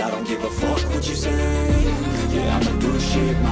I don't give a fuck what you say. Yeah, I'ma do shit my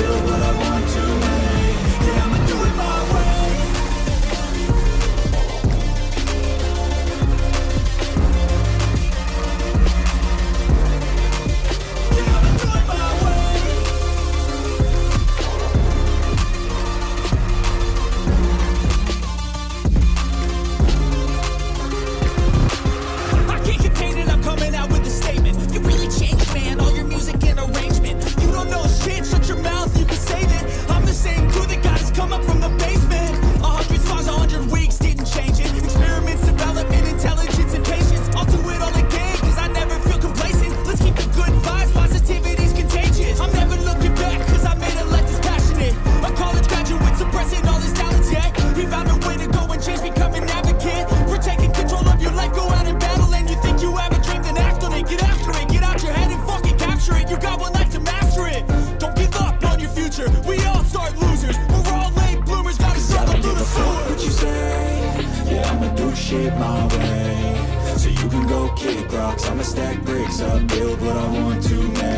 shit my way. So you can go kick rocks. I'ma stack bricks up, build what I want to make.